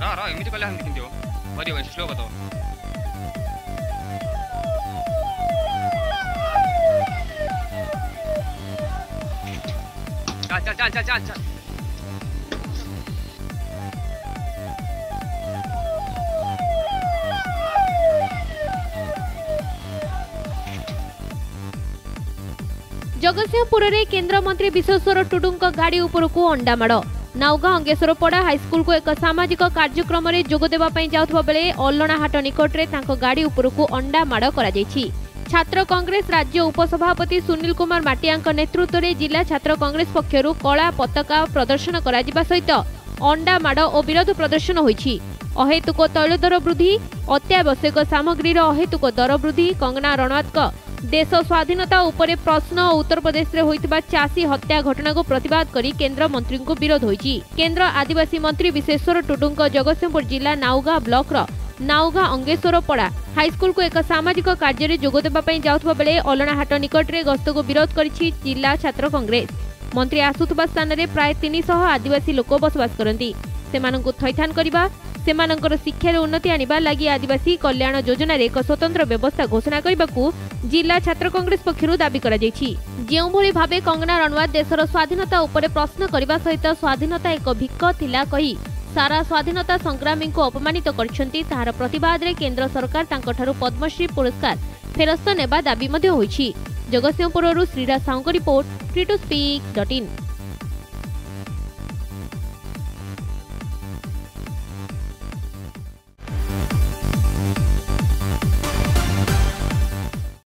रा रा इमिट कल्ले हम दिखिन्थ्यो भरियो भने स्लो भयो चल चल चल चल चल चल जगत सिंहपुर केन्द्रमंत्री विश्वेश्वर टुडुं गाड़ी उपरकू अंडामाड़ ନାଉଗାଁ ଅଙ୍ଗେଶ୍ୱରପଡ଼ା ହାଇସ୍କୁଲକୁ ଏକ ସାମାଜିକ କାର୍ଯ୍ୟକ୍ରମରେ ଯୋଗଦେବା ପାଇଁ ଯାଉଥିବା ବେଳେ ଅଲଣାହାଟ ନିକଟରେ ତାଙ୍କ ଗାଡ଼ି ଉପରକୁ ଅଣ୍ଡା ମାଡ଼ କରାଯାଇଛି ଛାତ୍ର କଂଗ୍ରେସ ରାଜ୍ୟ ଉପସଭାପତି ସୁନିଲ କୁମାର ମାଟିଆଙ୍କ ନେତୃତ୍ୱରେ ଜିଲ୍ଲା ଛାତ୍ର କଂଗ୍ରେସ ପକ୍ଷରୁ କଳା ପତାକା ପ୍ରଦର୍ଶନ କରାଯିବା ସହିତ ଅଣ୍ଡା ମାଡ଼ ଓ ବିରୋଧ ପ୍ରଦର୍ଶନ ହୋଇଛି ଅହେତୁକ ତୈଳ ଦର ବୃଦ୍ଧି ଅତ୍ୟାବଶ୍ୟକ ସାମଗ୍ରୀର ଅହେତୁକ ଦର ବୃଦ୍ଧି କଙ୍ଗନା ରଣାୱତଙ୍କ দেশ স্বাধীনতা উপরে প্রশ্ন ও উত্তরপ্রদেশে হয়েছে চাষী হত্যা ঘটনাকে প্রতবাদ করে কেন্দ্রমন্ত্রী বিরোধ হয়েছে কেন্দ্র আদিবাসী মন্ত্রী বিশ্বেশ্বর টুডু জগতসিংহপুর জেলা নাওগা ব্লকর নাওগা অঙ্গেশ্বরপড়া হাইস্কুলকু এক সামাজিক কার্যে যোগদেওয়া যাওয়া বেড়ে অলণাহাট নিকটে গস্তক বিরোধ করেছে জেলা ছাত্র কংগ্রেস মন্ত্রী আসুবা স্থানের প্রায় তিনশহ আদিবাসী লোক বসবাস করতে ସେମାନଙ୍କୁ ଥଇଥାନ କରିବା ସେମାନଙ୍କର ଶିକ୍ଷାରେ ଉନ୍ନତି ଆଣିବା ଲାଗି ଆଦିବାସୀ କଲ୍ୟାଣ ଯୋଜନାରେ ଏକ ସ୍ୱତନ୍ତ୍ର ବ୍ୟବସ୍ଥା ଘୋଷଣା କରିବାକୁ ଜିଲ୍ଲା ଛାତ୍ର କଂଗ୍ରେସ ପକ୍ଷରୁ ଦାବି କରାଯାଇଛି ଯେଉଁଭଳି ଭାବେ କଙ୍ଗନା ରଣୱାତ ଦେଶର ସ୍ୱାଧୀନତା ଉପରେ ପ୍ରଶ୍ନ କରିବା ସହିତ ସ୍ୱାଧୀନତା ଏକ ଭିକ ଥିଲା କହି ସାରା ସ୍ୱାଧୀନତା ସଂଗ୍ରାମୀଙ୍କୁ ଅପମାନିତ କରିଛନ୍ତି ତାହାର ପ୍ରତିବାଦରେ କେନ୍ଦ୍ର ସରକାର ତାଙ୍କଠାରୁ ପଦ୍ମଶ୍ରୀ ପୁରସ୍କାର ଫେରସ୍ତ ନେବା ଦାବି ମଧ୍ୟ ହୋଇଛି ଜଗତସିଂହପୁରରୁ ଶ୍ରୀରାଜ ସାହୁଙ୍କ ରିପୋର୍ଟ ଟ୍ରିଟୁ ସ୍ପିକ୍ ଡଟ୍ ଇନ୍